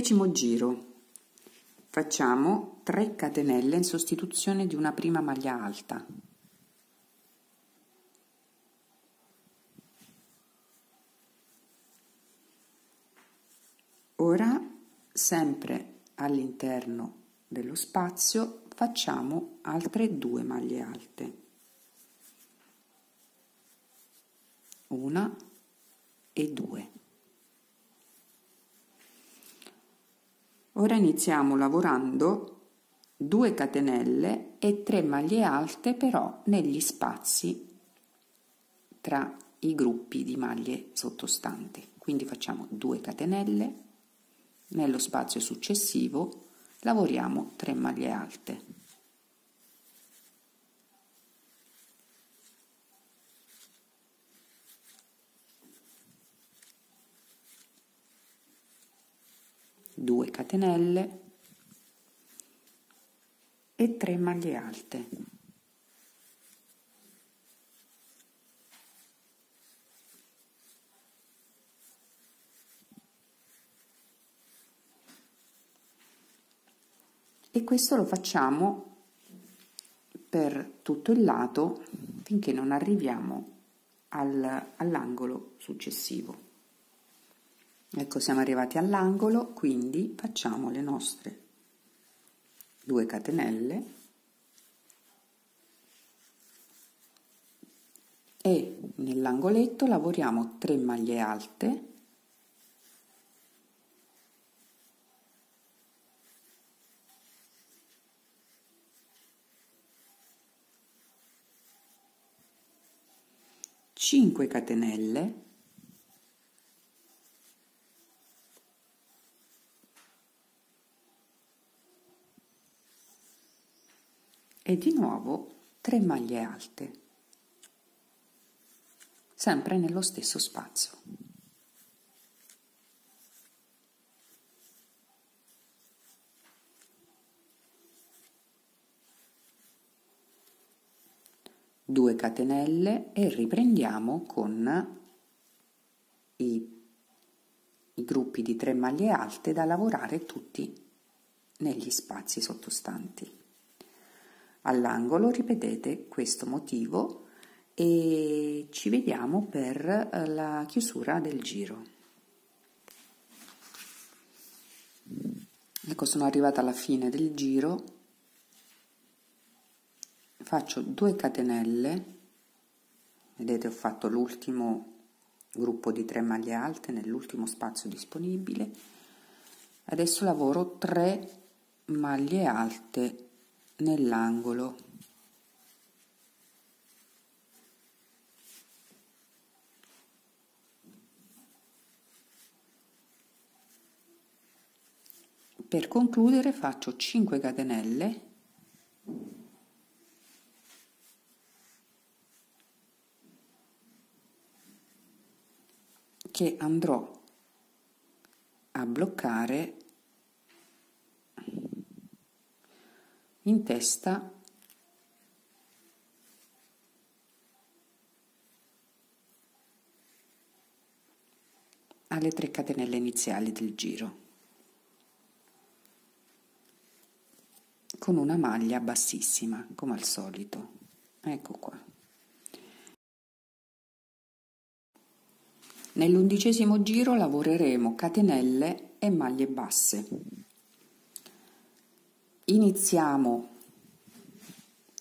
Decimo giro. Facciamo 3 catenelle in sostituzione di una prima maglia alta. Ora, sempre all'interno dello spazio, facciamo altre due maglie alte. Una e due. Ora iniziamo lavorando 2 catenelle e 3 maglie alte però negli spazi tra i gruppi di maglie sottostanti. Quindi facciamo 2 catenelle, nello spazio successivo lavoriamo 3 maglie alte. 2 catenelle e 3 maglie alte. E questo lo facciamo per tutto il lato finché non arriviamo al, all'angolo successivo. Ecco, siamo arrivati all'angolo, quindi facciamo le nostre due catenelle e nell'angoletto lavoriamo 3 maglie alte cinque catenelle e di nuovo 3 maglie alte, sempre nello stesso spazio. Due catenelle e riprendiamo con i, i gruppi di 3 maglie alte da lavorare tutti negli spazi sottostanti all'angolo ripetete questo motivo e ci vediamo per eh, la chiusura del giro. Ecco sono arrivata alla fine del giro. Faccio 2 catenelle. Vedete ho fatto l'ultimo gruppo di 3 maglie alte nell'ultimo spazio disponibile. Adesso lavoro 3 maglie alte nell'angolo. Per concludere faccio 5 catenelle che andrò a bloccare in testa. Alle 3 catenelle iniziali del giro. Con una maglia bassissima come al solito. Ecco qua. Nell'undicesimo giro lavoreremo catenelle e maglie basse iniziamo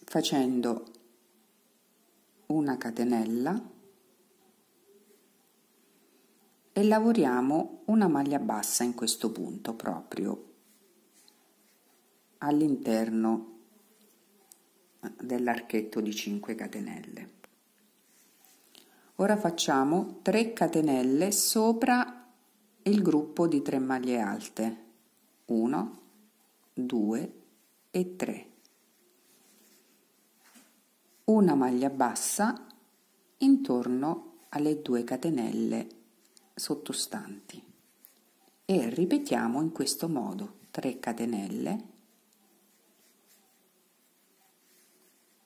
facendo una catenella e lavoriamo una maglia bassa in questo punto proprio all'interno dell'archetto di 5 catenelle. Ora facciamo 3 catenelle sopra il gruppo di 3 maglie alte. 1 2 e 3 una maglia bassa intorno alle due catenelle sottostanti. E ripetiamo in questo modo 3 catenelle.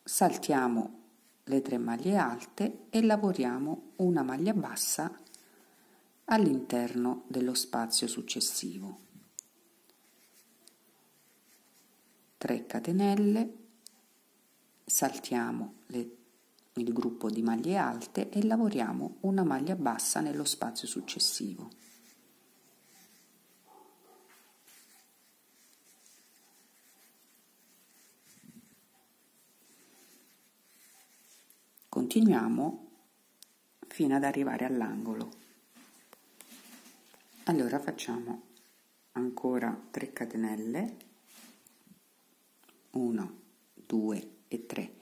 Saltiamo le tre maglie alte e lavoriamo una maglia bassa all'interno dello spazio successivo 3 catenelle saltiamo le, il gruppo di maglie alte e lavoriamo una maglia bassa nello spazio successivo. Continuiamo fino ad arrivare all'angolo. Allora facciamo ancora 3 catenelle 1 2 e 3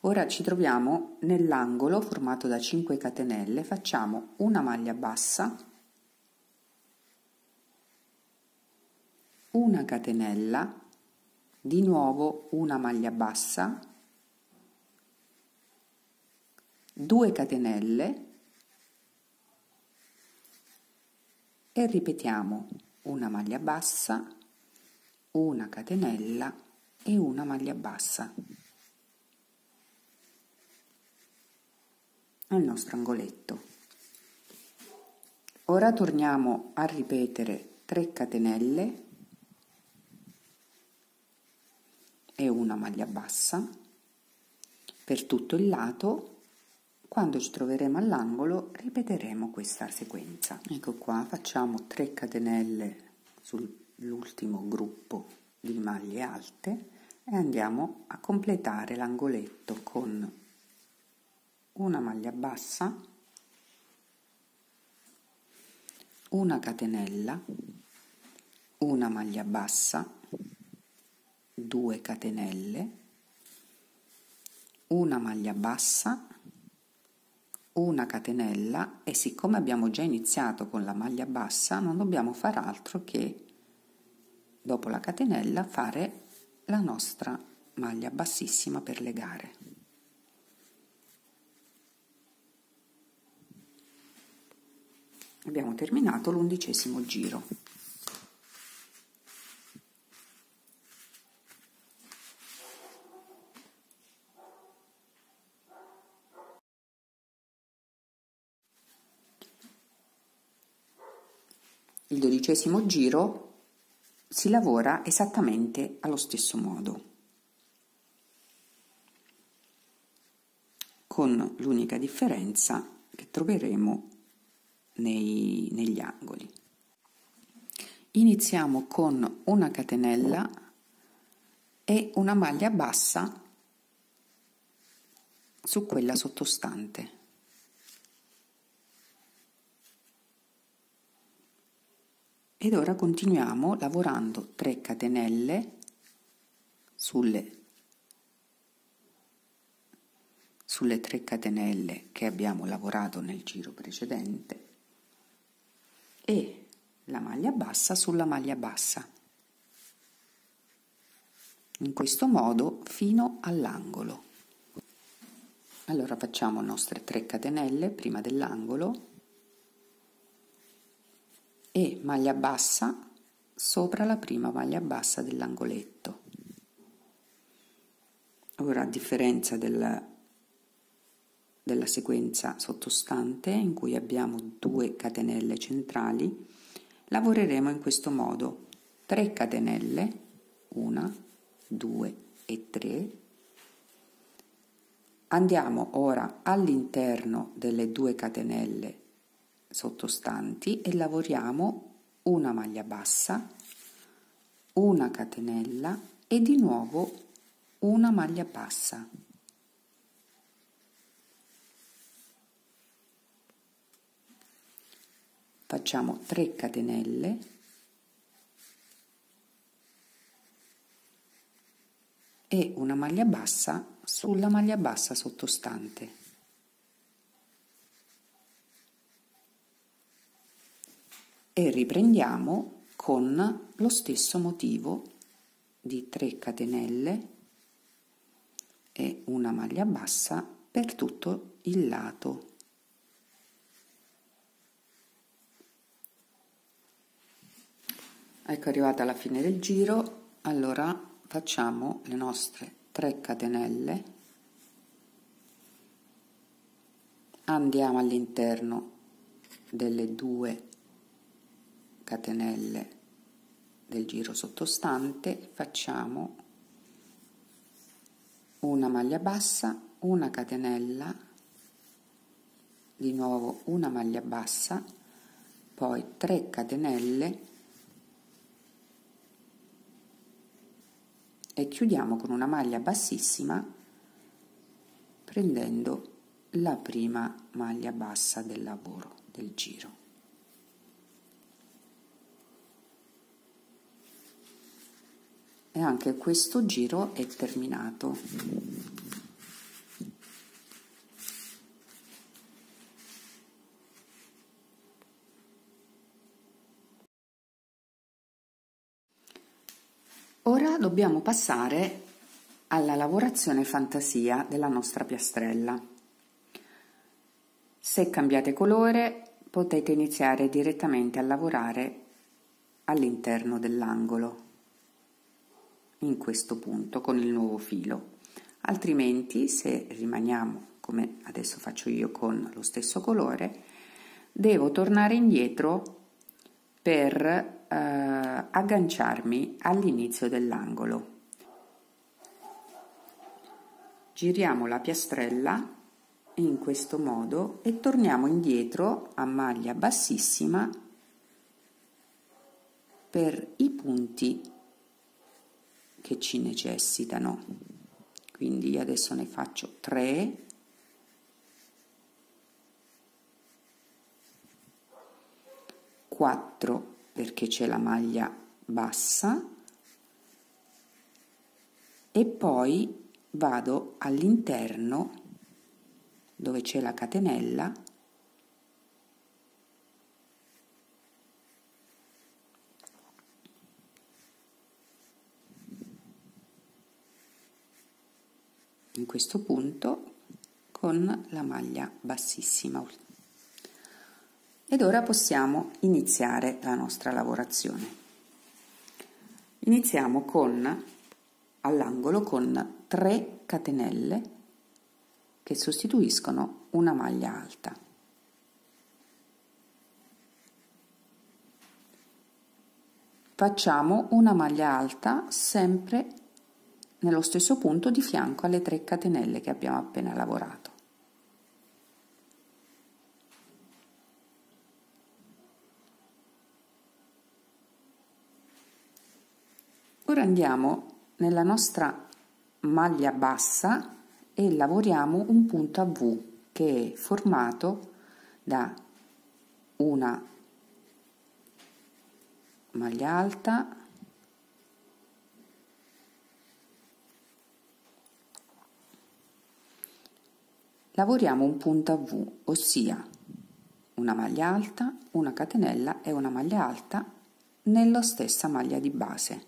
ora ci troviamo nell'angolo formato da 5 catenelle. Facciamo una maglia bassa una catenella di nuovo una maglia bassa 2 catenelle e ripetiamo una maglia bassa, una catenella e una maglia bassa. Nel nostro angoletto. Ora torniamo a ripetere 3 catenelle e una maglia bassa per tutto il lato quando ci troveremo all'angolo ripeteremo questa sequenza. Ecco qua, facciamo 3 catenelle sull'ultimo gruppo di maglie alte e andiamo a completare l'angoletto con una maglia bassa, una catenella, una maglia bassa, due catenelle, una maglia bassa, una catenella e siccome abbiamo già iniziato con la maglia bassa non dobbiamo far altro che dopo la catenella fare la nostra maglia bassissima per legare. Abbiamo terminato l'undicesimo giro. il dodicesimo giro si lavora esattamente allo stesso modo, con l'unica differenza che troveremo nei, negli angoli. Iniziamo con una catenella e una maglia bassa su quella sottostante. Ed ora continuiamo lavorando 3 catenelle sulle, sulle 3 catenelle che abbiamo lavorato nel giro precedente e la maglia bassa sulla maglia bassa. In questo modo fino all'angolo. Allora facciamo nostre 3 catenelle prima dell'angolo e maglia bassa sopra la prima maglia bassa dell'angoletto. Ora a differenza della, della sequenza sottostante in cui abbiamo due catenelle centrali, lavoreremo in questo modo 3 catenelle, 1, 2 e 3. Andiamo ora all'interno delle due catenelle sottostanti e lavoriamo una maglia bassa, una catenella e di nuovo una maglia bassa. Facciamo 3 catenelle e una maglia bassa sulla maglia bassa sottostante. E riprendiamo con lo stesso motivo di 3 catenelle e una maglia bassa per tutto il lato. Ecco arrivata alla fine del giro allora facciamo le nostre 3 catenelle. Andiamo all'interno delle due catenelle del giro sottostante facciamo una maglia bassa una catenella di nuovo una maglia bassa poi 3 catenelle e chiudiamo con una maglia bassissima prendendo la prima maglia bassa del lavoro del giro e anche questo giro è terminato. Ora dobbiamo passare alla lavorazione fantasia della nostra piastrella. Se cambiate colore potete iniziare direttamente a lavorare all'interno dell'angolo in questo punto con il nuovo filo. Altrimenti se rimaniamo come adesso faccio io con lo stesso colore devo tornare indietro per eh, agganciarmi all'inizio dell'angolo. Giriamo la piastrella in questo modo e torniamo indietro a maglia bassissima per i punti che ci necessitano. Quindi adesso ne faccio 3 4 perché c'è la maglia bassa e poi vado all'interno dove c'è la catenella in questo punto con la maglia bassissima. Ed ora possiamo iniziare la nostra lavorazione. Iniziamo con all'angolo con 3 catenelle che sostituiscono una maglia alta. Facciamo una maglia alta sempre nello stesso punto di fianco alle 3 catenelle che abbiamo appena lavorato. Ora andiamo nella nostra maglia bassa e lavoriamo un punto a V che è formato da una maglia alta lavoriamo un punto a V, ossia una maglia alta, una catenella e una maglia alta nella stessa maglia di base.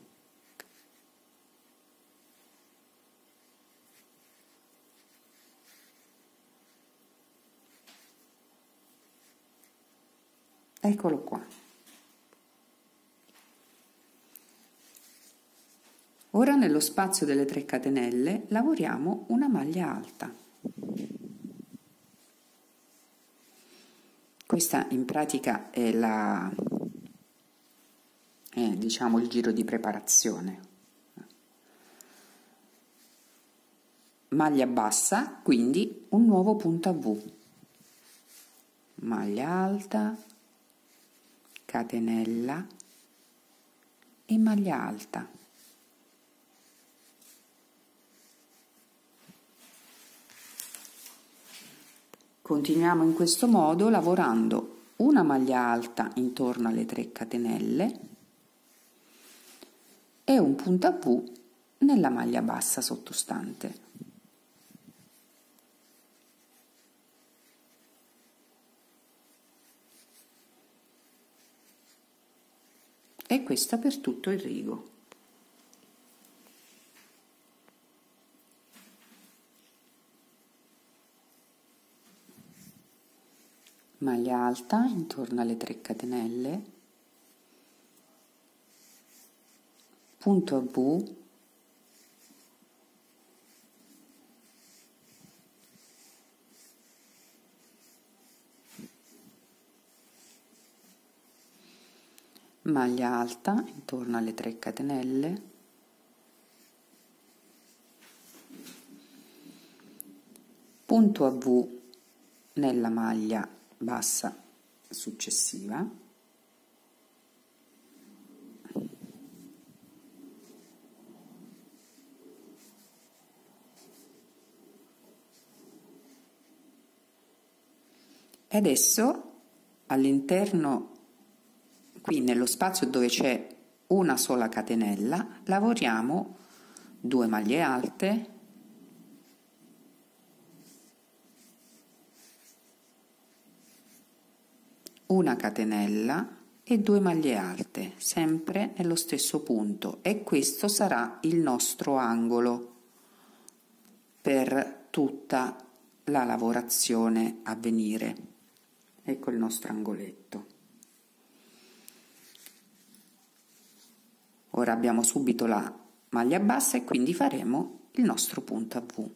Eccolo qua. Ora nello spazio delle 3 catenelle lavoriamo una maglia alta. Questa in pratica è, la, è diciamo il giro di preparazione. Maglia bassa, quindi un nuovo punto a V. Maglia alta, catenella e maglia alta. Continuiamo in questo modo lavorando una maglia alta intorno alle 3 catenelle e un punto a V nella maglia bassa sottostante. E questa per tutto il rigo. Maglia alta intorno alle 3 catenelle punto a V maglia alta intorno alle 3 catenelle punto a V nella maglia bassa successiva. E adesso all'interno qui nello spazio dove c'è una sola catenella lavoriamo due maglie alte una catenella e due maglie alte sempre nello stesso punto e questo sarà il nostro angolo per tutta la lavorazione a venire. Ecco il nostro angoletto. Ora abbiamo subito la maglia bassa e quindi faremo il nostro punto a V.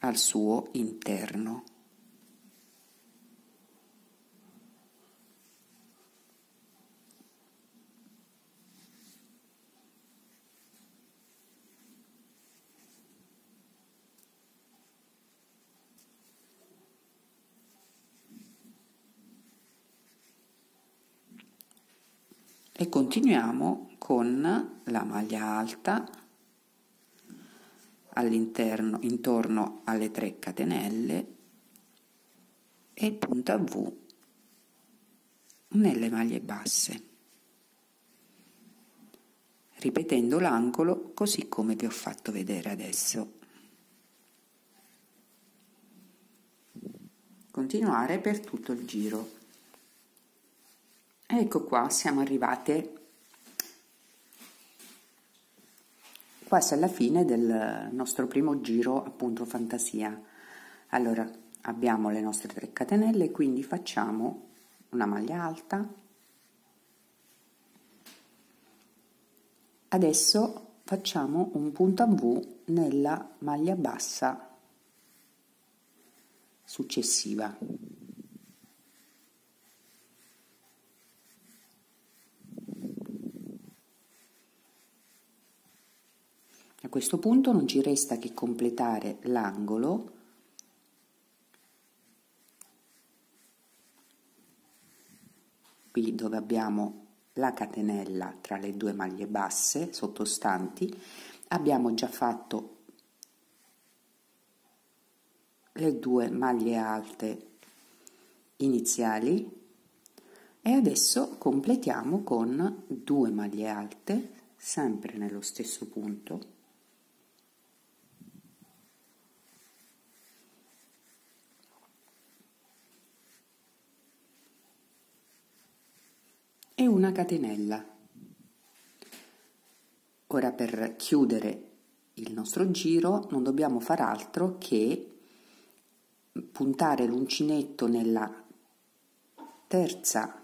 Al suo interno e continuiamo con la maglia alta all'interno intorno alle 3 catenelle e punta V nelle maglie basse ripetendo l'angolo così come vi ho fatto vedere adesso. Continuare per tutto il giro Ecco qua, siamo arrivate quasi alla fine del nostro primo giro appunto fantasia. Allora, abbiamo le nostre tre catenelle, quindi facciamo una maglia alta. Adesso facciamo un punto a V nella maglia bassa successiva. A questo punto non ci resta che completare l'angolo. Qui dove abbiamo la catenella tra le due maglie basse sottostanti abbiamo già fatto le due maglie alte iniziali e adesso completiamo con due maglie alte sempre nello stesso punto una catenella. Ora per chiudere il nostro giro non dobbiamo far altro che puntare l'uncinetto nella terza,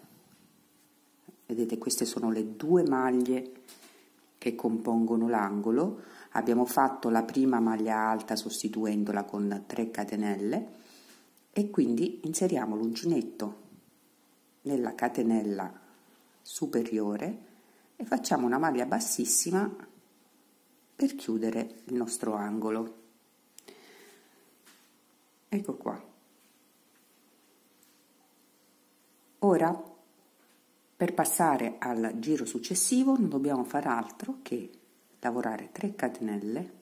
vedete queste sono le due maglie che compongono l'angolo, abbiamo fatto la prima maglia alta sostituendola con 3 catenelle e quindi inseriamo l'uncinetto nella catenella superiore e facciamo una maglia bassissima per chiudere il nostro angolo. Ecco qua. Ora, per passare al giro successivo, non dobbiamo fare altro che lavorare 3 catenelle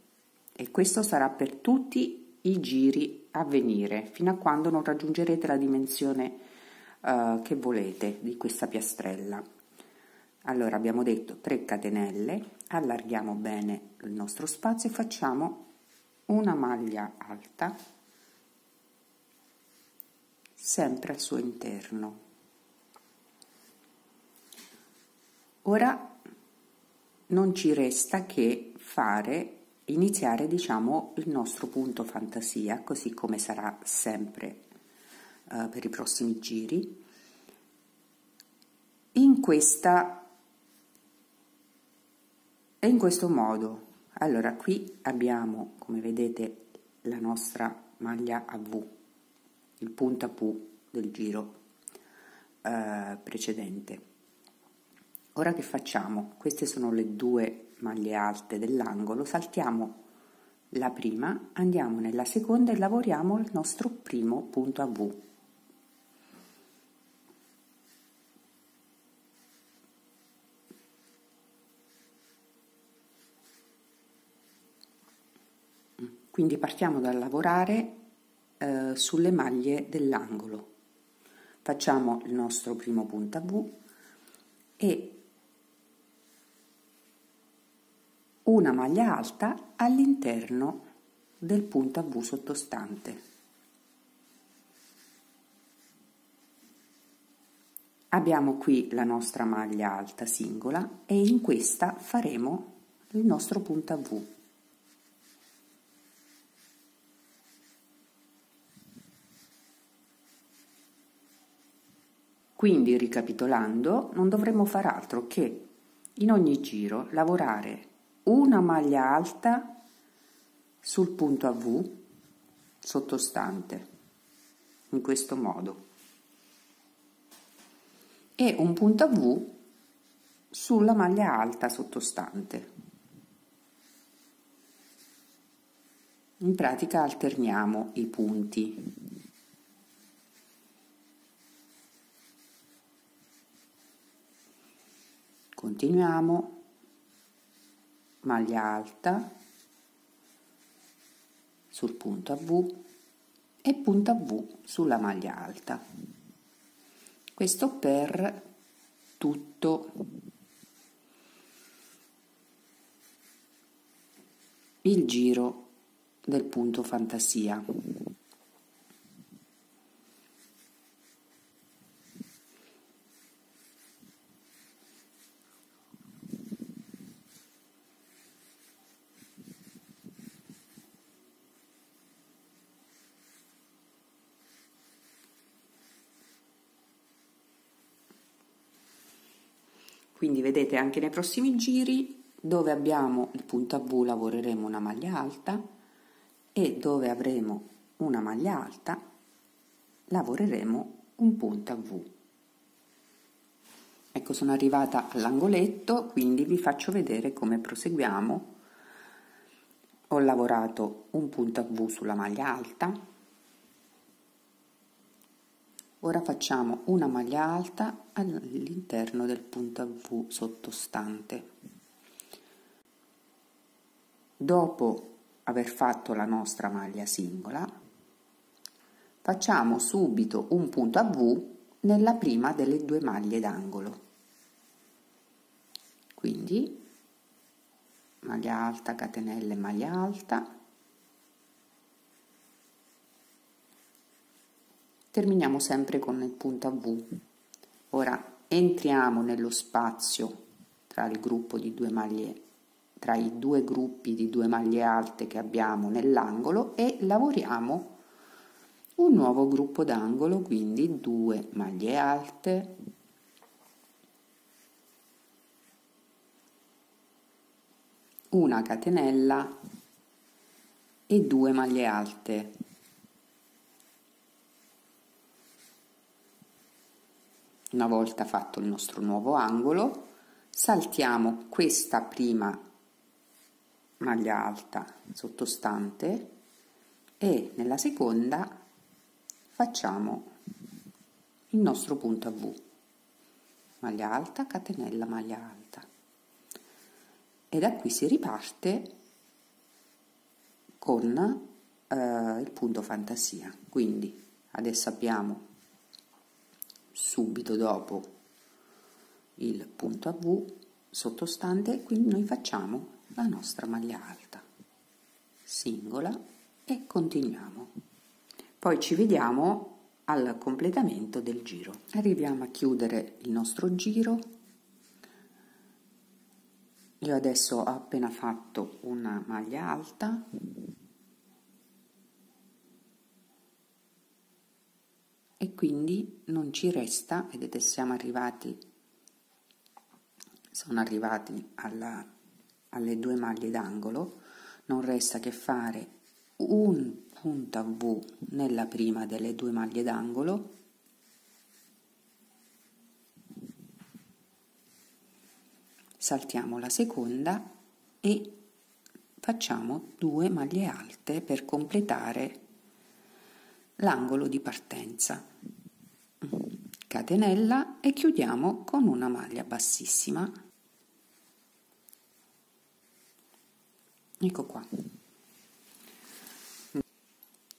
e questo sarà per tutti i giri a venire, fino a quando non raggiungerete la dimensione uh, che volete di questa piastrella. Allora abbiamo detto 3 catenelle, allarghiamo bene il nostro spazio e facciamo una maglia alta sempre al suo interno. Ora non ci resta che fare iniziare diciamo il nostro punto fantasia così come sarà sempre uh, per i prossimi giri. In questa e in questo modo allora qui abbiamo come vedete la nostra maglia a V il punto a V del giro uh, precedente. Ora che facciamo? Queste sono le due maglie alte dell'angolo saltiamo la prima, andiamo nella seconda e lavoriamo il nostro primo punto a V. Quindi partiamo dal lavorare eh, sulle maglie dell'angolo. Facciamo il nostro primo punto a V e una maglia alta all'interno del punto a V sottostante. Abbiamo qui la nostra maglia alta singola e in questa faremo il nostro punto a V. Quindi, ricapitolando, non dovremo far altro che in ogni giro lavorare una maglia alta sul punto V sottostante, in questo modo, e un punto V sulla maglia alta sottostante. In pratica alterniamo i punti. Continuiamo maglia alta sul punto a V e punto a V sulla maglia alta. Questo per tutto il giro del punto fantasia. Quindi vedete anche nei prossimi giri dove abbiamo il punto a V lavoreremo una maglia alta e dove avremo una maglia alta lavoreremo un punto a V. Ecco sono arrivata all'angoletto quindi vi faccio vedere come proseguiamo. Ho lavorato un punto a V sulla maglia alta Ora facciamo una maglia alta all'interno del punto a V sottostante. Dopo aver fatto la nostra maglia singola, facciamo subito un punto a V nella prima delle due maglie d'angolo. Quindi maglia alta, catenelle, maglia alta, terminiamo sempre con il punto V. Ora entriamo nello spazio tra il gruppo di due maglie tra i due gruppi di due maglie alte che abbiamo nell'angolo e lavoriamo un nuovo gruppo d'angolo, quindi due maglie alte, una catenella e due maglie alte. Una volta fatto il nostro nuovo angolo, saltiamo questa prima maglia alta sottostante e nella seconda facciamo il nostro punto a V. Maglia alta, catenella, maglia alta. E da qui si riparte con eh, il punto fantasia. Quindi adesso abbiamo subito dopo il punto a V sottostante, quindi noi facciamo la nostra maglia alta, singola e continuiamo. Poi ci vediamo al completamento del giro. Arriviamo a chiudere il nostro giro. Io adesso ho appena fatto una maglia alta quindi non ci resta, vedete siamo arrivati, sono arrivati alla, alle due maglie d'angolo, non resta che fare un punto a V nella prima delle due maglie d'angolo, saltiamo la seconda e facciamo due maglie alte per completare l'angolo di partenza catenella e chiudiamo con una maglia bassissima. Ecco qua.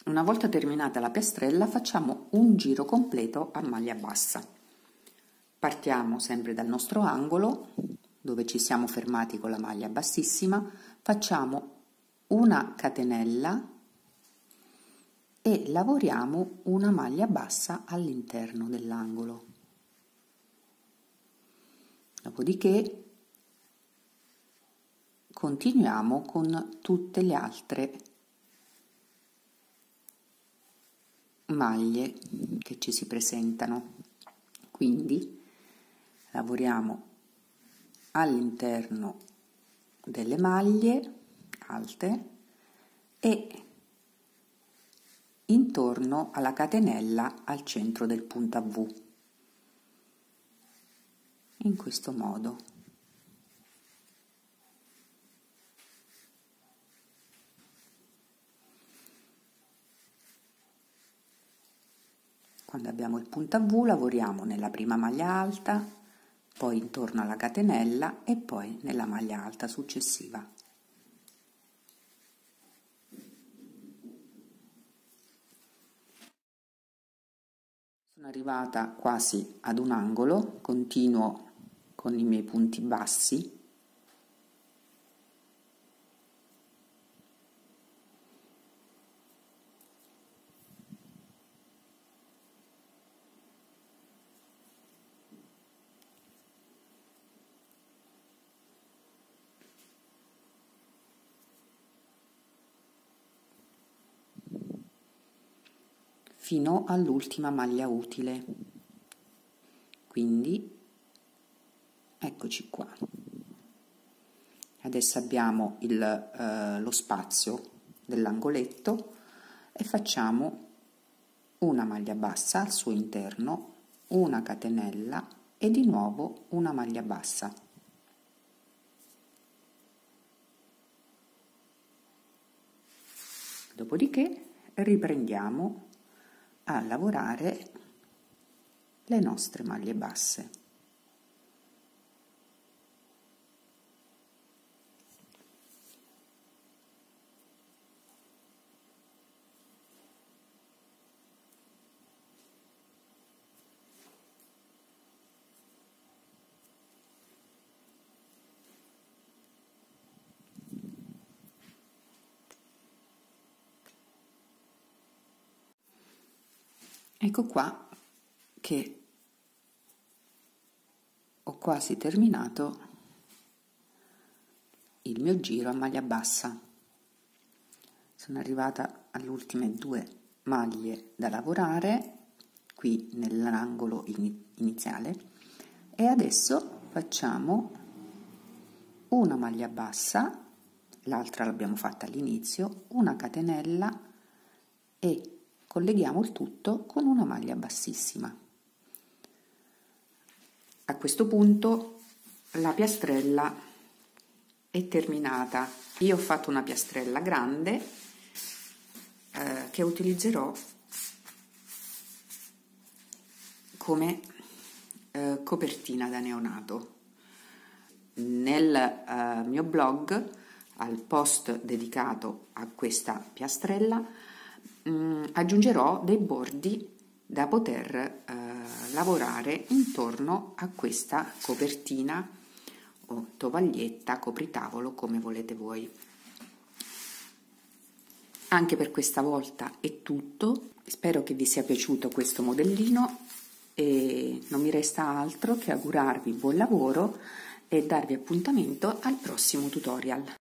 Una volta terminata la piastrella facciamo un giro completo a maglia bassa. Partiamo sempre dal nostro angolo dove ci siamo fermati con la maglia bassissima facciamo una catenella e lavoriamo una maglia bassa all'interno dell'angolo. Dopodiché continuiamo con tutte le altre maglie che ci si presentano. Quindi lavoriamo all'interno delle maglie alte e intorno alla catenella al centro del punta V. In questo modo. Quando abbiamo il punta V lavoriamo nella prima maglia alta, poi intorno alla catenella e poi nella maglia alta successiva. Arrivata quasi ad un angolo, continuo con i miei punti bassi fino all'ultima maglia utile. Quindi eccoci qua. Adesso abbiamo il, eh, lo spazio dell'angoletto e facciamo una maglia bassa al suo interno, una catenella e di nuovo una maglia bassa. Dopodiché riprendiamo a lavorare le nostre maglie basse. Ecco qua che ho quasi terminato il mio giro a maglia bassa. Sono arrivata alle ultime due maglie da lavorare qui nell'angolo iniziale e adesso facciamo una maglia bassa, l'altra l'abbiamo fatta all'inizio, una catenella e colleghiamo il tutto con una maglia bassissima. A questo punto la piastrella è terminata. Io ho fatto una piastrella grande eh, che utilizzerò come eh, copertina da neonato. Nel eh, mio blog, al post dedicato a questa piastrella, mh, mm, aggiungerò dei bordi da poter eh, lavorare intorno a questa copertina o tovaglietta, copritavolo come volete voi. Anche per questa volta è tutto, spero che vi sia piaciuto questo modellino e non mi resta altro che augurarvi buon lavoro e darvi appuntamento al prossimo tutorial.